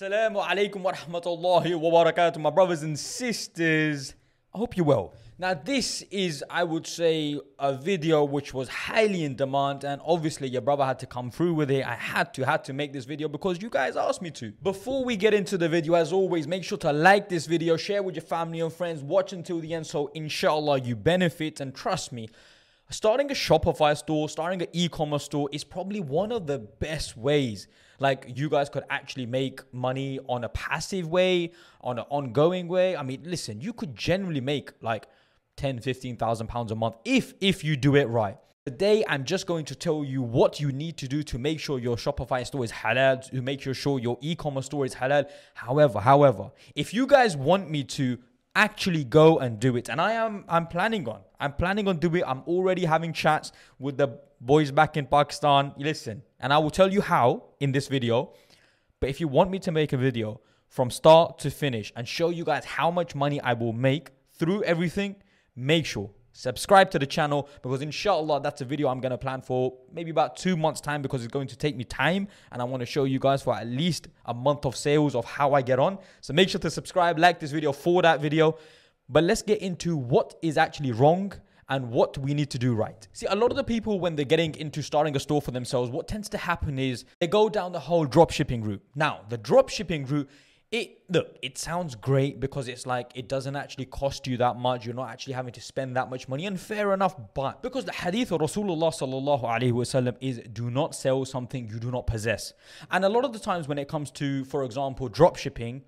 Assalamu alaikum wa rahmatullahi wa barakatuh, my brothers and sisters. I hope you're well. Now, this is, I would say, a video which was highly in demand, and obviously, your brother had to come through with it. I had to, had to make this video because you guys asked me to. Before we get into the video, as always, make sure to like this video, share with your family and friends, watch until the end, so inshallah you benefit. And trust me, starting a Shopify store, starting an e-commerce store is probably one of the best ways. Like you guys could actually make money on a passive way, on an ongoing way. I mean, listen, you could generally make like 10, 15,000 pounds a month if if you do it right. Today, I'm just going to tell you what you need to do to make sure your Shopify store is halal, to make sure your e-commerce store is halal. However, however, if you guys want me to actually go and do it. And i am i'm planning on i'm planning on doing it. I'm already having chats with the boys back in pakistan. Listen and i will tell you how in this video. But if you want me to make a video from start to finish and show you guys how much money i will make through everything make sure subscribe to the channel because inshallah that's a video i'm going to plan for maybe about two months time because it's going to take me time and i want to show you guys for at least a month of sales of how i get on so make sure to subscribe like this video for that video but let's get into what is actually wrong and what we need to do right. See, a lot of the people, when they're getting into starting a store for themselves, what tends to happen is they go down the whole drop shipping route. Now, the drop shipping route it look it sounds great because it's like it doesn't actually cost you that much you're not actually having to spend that much money and fair enough but because the hadith of rasulullah sallallahu alaihi wasallam is do not sell something you do not possess and a lot of the times when it comes to for example drop shipping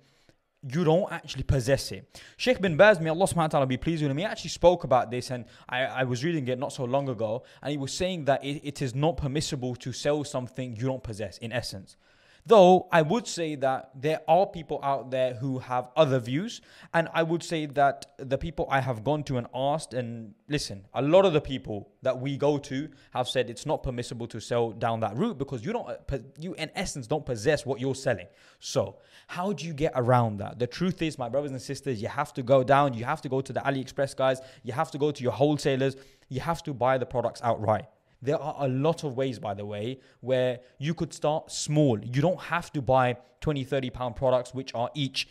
you don't actually possess it. Sheikh bin Baz, may Allah subhanahu wa ta'ala be pleased with him, he actually spoke about this and I, I was reading it not so long ago and he was saying that it, it is not permissible to sell something you don't possess in essence. Though I would say that there are people out there who have other views, and I would say that the people I have gone to and asked, and listen, a lot of the people that we go to have said it's not permissible to sell down that route because you don't, uh, you in essence don't possess what you're selling. So how do you get around that? The truth is, my brothers and sisters, you have to go down, you have to go to the AliExpress guys, you have to go to your wholesalers, you have to buy the products outright. There are a lot of ways, by the way, where you could start small. You don't have to buy 20, 30 pound products, which are each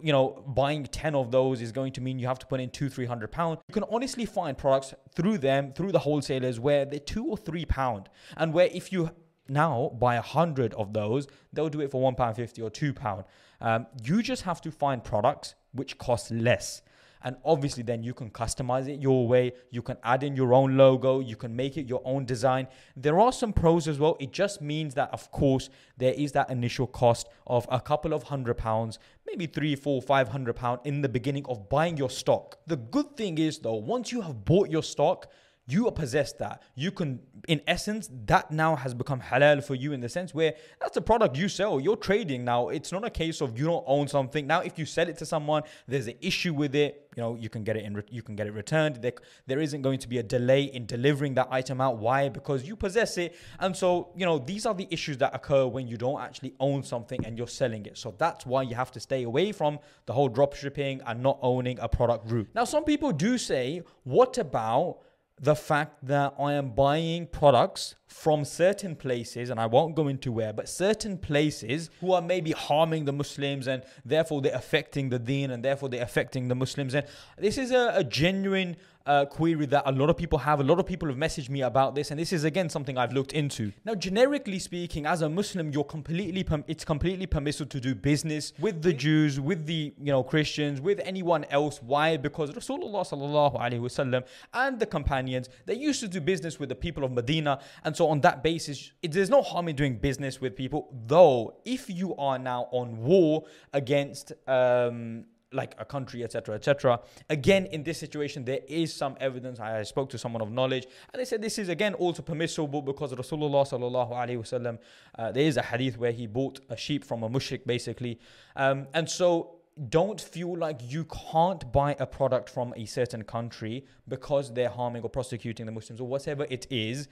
you know, buying 10 of those is going to mean you have to put in two, 300 pounds. You can honestly find products through them, through the wholesalers where they're two or three pound. And where if you now buy a hundred of those, they'll do it for one pound 50 or two pound. Um, you just have to find products which cost less and obviously then you can customize it your way. You can add in your own logo. You can make it your own design. There are some pros as well. It just means that of course there is that initial cost of a couple of hundred pounds maybe three four five hundred pound in the beginning of buying your stock. The good thing is though once you have bought your stock you possess that. You can, in essence, that now has become halal for you in the sense where that's a product you sell. You're trading now. It's not a case of you don't own something. Now, if you sell it to someone, there's an issue with it. You know, you can get it in. You can get it returned. There, there isn't going to be a delay in delivering that item out. Why? Because you possess it. And so, you know, these are the issues that occur when you don't actually own something and you're selling it. So that's why you have to stay away from the whole drop shipping and not owning a product route. Now, some people do say, what about the fact that I am buying products from certain places, and I won't go into where, but certain places who are maybe harming the Muslims and therefore they're affecting the deen and therefore they're affecting the Muslims. And this is a, a genuine uh, query that a lot of people have. A lot of people have messaged me about this, and this is again something I've looked into. Now, generically speaking, as a Muslim, you're completely it's completely permissible to do business with the Jews, with the you know Christians, with anyone else. Why? Because Rasulullah sallallahu alaihi wasallam and the companions they used to do business with the people of Medina, and so on that basis, it, there's no harm in doing business with people. Though, if you are now on war against um, like a country, etc., etc. Again, in this situation, there is some evidence. I spoke to someone of knowledge, and they said this is again also permissible because Rasulullah sallallahu alaihi wasallam. Uh, there is a hadith where he bought a sheep from a mushrik, basically, um, and so don't feel like you can't buy a product from a certain country because they're harming or prosecuting the Muslims or whatever it is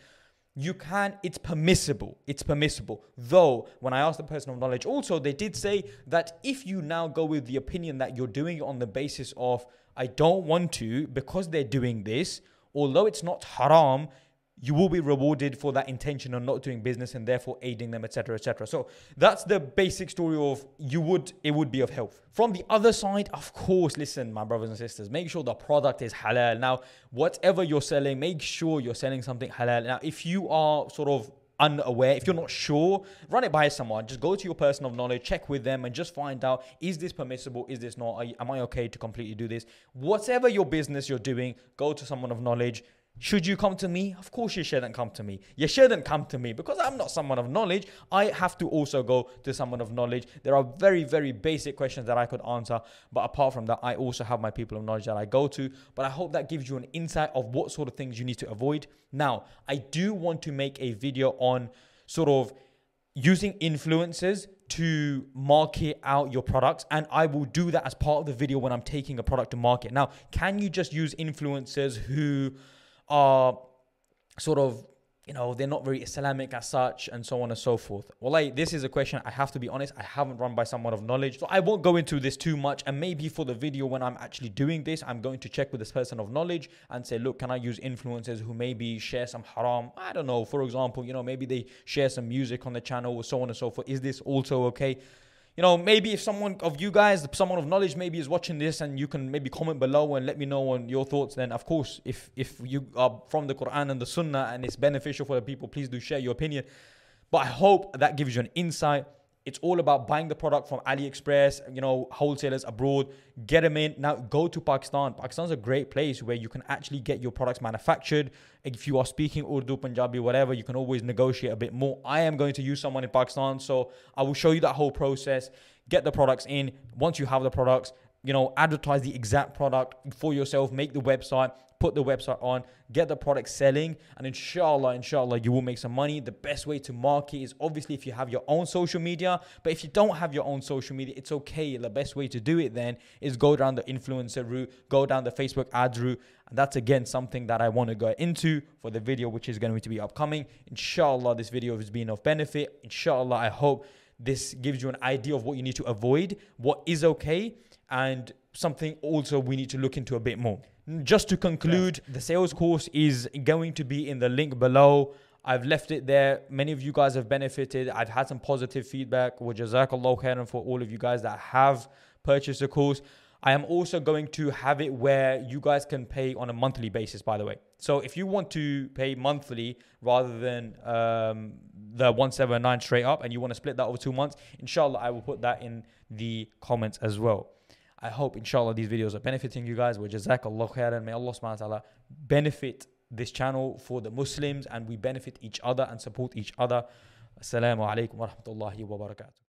you can it's permissible it's permissible. Though when i asked the person of knowledge also they did say that if you now go with the opinion that you're doing it on the basis of i don't want to because they're doing this although it's not haram you will be rewarded for that intention of not doing business and therefore aiding them, etc., etc. So that's the basic story of you would it would be of help. From the other side, of course, listen, my brothers and sisters, make sure the product is halal. Now, whatever you're selling, make sure you're selling something halal. Now, if you are sort of unaware, if you're not sure, run it by someone. Just go to your person of knowledge, check with them, and just find out is this permissible? Is this not? am I okay to completely do this? Whatever your business you're doing, go to someone of knowledge should you come to me? Of course, you shouldn't come to me. You shouldn't come to me because I'm not someone of knowledge. I have to also go to someone of knowledge. There are very, very basic questions that I could answer. But apart from that, I also have my people of knowledge that I go to. But I hope that gives you an insight of what sort of things you need to avoid. Now, I do want to make a video on sort of using influencers to market out your products and I will do that as part of the video when I'm taking a product to market. Now, can you just use influencers who are sort of you know they're not very Islamic as such, and so on and so forth. Well, like this is a question I have to be honest. I haven't run by someone of knowledge, so I won't go into this too much. And maybe for the video when I'm actually doing this, I'm going to check with this person of knowledge and say, look, can I use influencers who maybe share some haram? I don't know. For example, you know maybe they share some music on the channel, or so on and so forth. Is this also okay? You know, maybe if someone of you guys, someone of knowledge, maybe is watching this, and you can maybe comment below and let me know on your thoughts. Then, of course, if if you are from the Quran and the Sunnah and it's beneficial for the people, please do share your opinion. But I hope that gives you an insight it's all about buying the product from AliExpress, you know, wholesalers abroad, get them in. Now go to Pakistan. Pakistan's a great place where you can actually get your products manufactured. If you are speaking Urdu, Punjabi, whatever, you can always negotiate a bit more. I am going to use someone in Pakistan, so I will show you that whole process. Get the products in. Once you have the products, you know, advertise the exact product for yourself, make the website, put the website on, get the product selling, and inshallah, inshallah, you will make some money. The best way to market is obviously if you have your own social media, but if you don't have your own social media, it's okay. The best way to do it then is go down the influencer route, go down the Facebook ads route, and that's again something that I want to go into for the video, which is going to be upcoming. Inshallah, this video has been of benefit. Inshallah, I hope this gives you an idea of what you need to avoid, what is okay, and something also we need to look into a bit more. Just to conclude, yes. the sales course is going to be in the link below. I've left it there. Many of you guys have benefited. I've had some positive feedback. Wa jazakallah khairan for all of you guys that have purchased the course. I am also going to have it where you guys can pay on a monthly basis, by the way. So if you want to pay monthly rather than um, the 179 straight up and you want to split that over two months, inshallah, I will put that in the comments as well. I hope, inshallah, these videos are benefiting you guys. Wa jazakallah khairan. May Allah subhanahu wa ta'ala benefit this channel for the Muslims and we benefit each other and support each other. Assalamu alaikum wa rahmatullahi wa barakatuh.